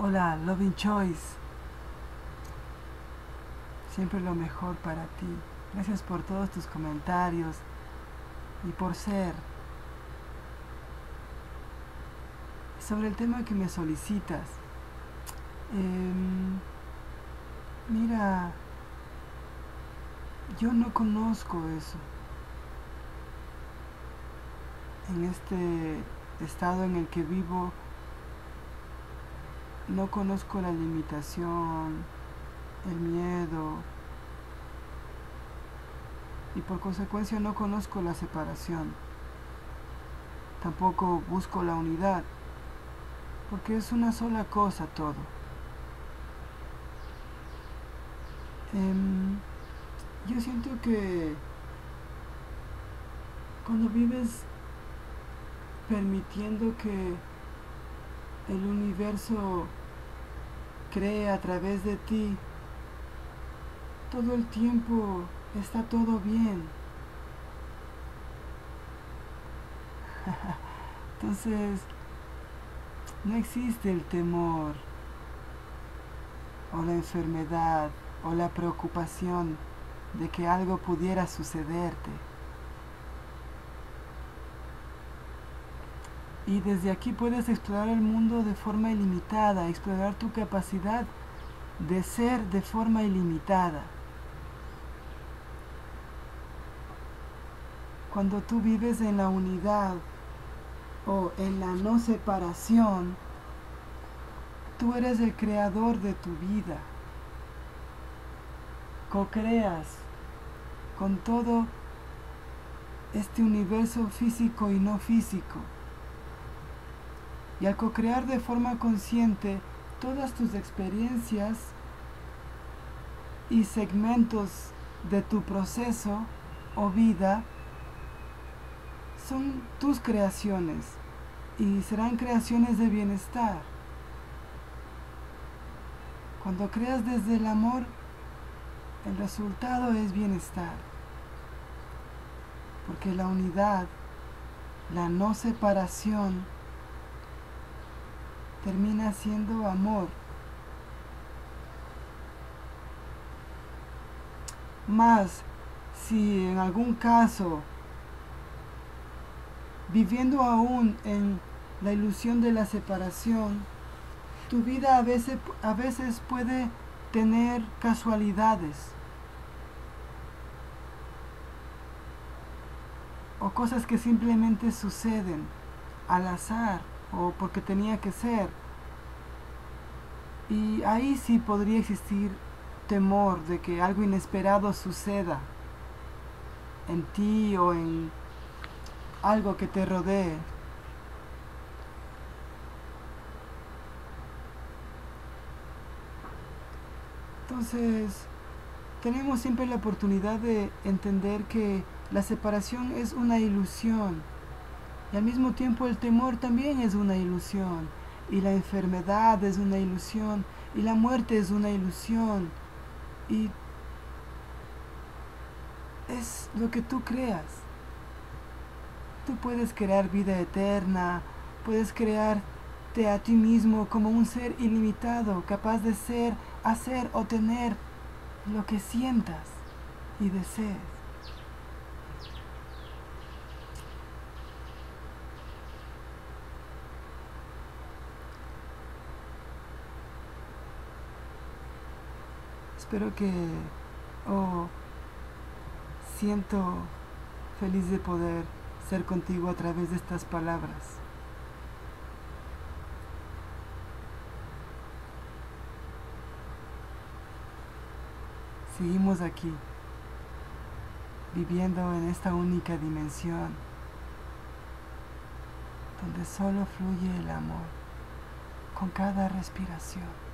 Hola, Loving Choice. Siempre lo mejor para ti. Gracias por todos tus comentarios y por ser. Sobre el tema que me solicitas. Em, mira, yo no conozco eso. En este estado en el que vivo, no conozco la limitación, el miedo y por consecuencia no conozco la separación. Tampoco busco la unidad, porque es una sola cosa todo. Em, yo siento que cuando vives permitiendo que el universo cree a través de ti, todo el tiempo está todo bien. Entonces, no existe el temor o la enfermedad o la preocupación de que algo pudiera sucederte. Y desde aquí puedes explorar el mundo de forma ilimitada, explorar tu capacidad de ser de forma ilimitada. Cuando tú vives en la unidad o en la no separación, tú eres el creador de tu vida. Co-creas con todo este universo físico y no físico. Y al co-crear de forma consciente todas tus experiencias y segmentos de tu proceso o vida, son tus creaciones y serán creaciones de bienestar. Cuando creas desde el amor, el resultado es bienestar. Porque la unidad, la no separación, termina siendo amor. Más si en algún caso viviendo aún en la ilusión de la separación, tu vida a veces, a veces puede tener casualidades o cosas que simplemente suceden al azar o porque tenía que ser. Y ahí sí podría existir temor de que algo inesperado suceda en ti o en algo que te rodee. Entonces, tenemos siempre la oportunidad de entender que la separación es una ilusión y al mismo tiempo el temor también es una ilusión y la enfermedad es una ilusión y la muerte es una ilusión y es lo que tú creas. Tú puedes crear vida eterna, puedes crearte a ti mismo como un ser ilimitado, capaz de ser, hacer o tener lo que sientas y desees. Espero que, oh, siento feliz de poder ser contigo a través de estas palabras. Seguimos aquí, viviendo en esta única dimensión, donde solo fluye el amor con cada respiración.